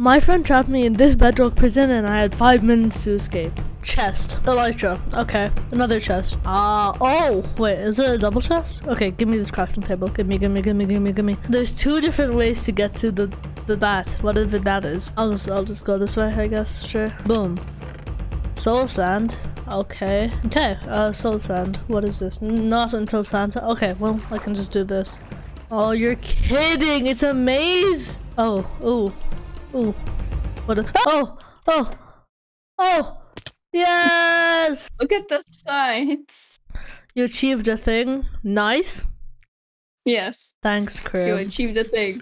My friend trapped me in this bedrock prison and I had five minutes to escape. Chest. Elytra. Okay. Another chest. Ah, oh! Wait, is it a double chest? Okay, give me this crafting table. Give me, give me, give me, give me, give me. There's two different ways to get to the, the that. Whatever that is. I'll just, I'll just go this way, I guess. Sure. Boom. Soul sand. Okay. Okay, uh, soul sand. What is this? Not until Santa. Okay, well, I can just do this. Oh, you're kidding! It's a maze! Oh, ooh. Ooh. What a- Oh! Oh! Oh! Yes! Look at the sides. You achieved a thing. Nice. Yes, Thanks, crew. you achieved a thing.